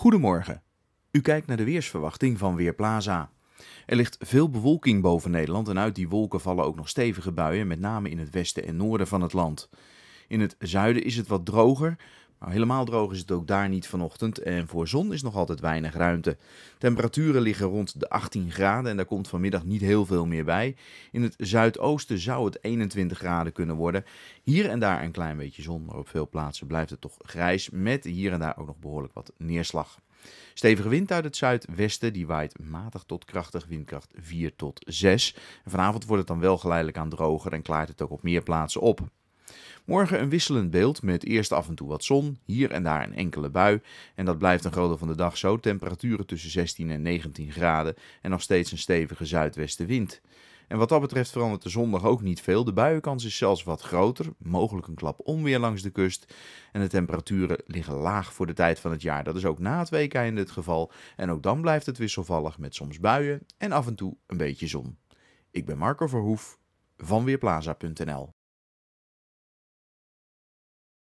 Goedemorgen. U kijkt naar de weersverwachting van Weerplaza. Er ligt veel bewolking boven Nederland en uit die wolken vallen ook nog stevige buien, met name in het westen en noorden van het land. In het zuiden is het wat droger, maar helemaal droog is het ook daar niet vanochtend en voor zon is nog altijd weinig ruimte. Temperaturen liggen rond de 18 graden en daar komt vanmiddag niet heel veel meer bij. In het zuidoosten zou het 21 graden kunnen worden. Hier en daar een klein beetje zon, maar op veel plaatsen blijft het toch grijs met hier en daar ook nog behoorlijk wat neerslag. Stevige wind uit het zuidwesten, die waait matig tot krachtig, windkracht 4 tot 6. En vanavond wordt het dan wel geleidelijk aan droger en klaart het ook op meer plaatsen op. Morgen een wisselend beeld met eerst af en toe wat zon, hier en daar een enkele bui. En dat blijft een groot deel van de dag zo. Temperaturen tussen 16 en 19 graden en nog steeds een stevige zuidwestenwind. En wat dat betreft verandert de zondag ook niet veel. De buienkans is zelfs wat groter, mogelijk een klap onweer langs de kust. En de temperaturen liggen laag voor de tijd van het jaar. Dat is ook na het weekeinde het geval. En ook dan blijft het wisselvallig met soms buien en af en toe een beetje zon. Ik ben Marco Verhoef van Weerplaza.nl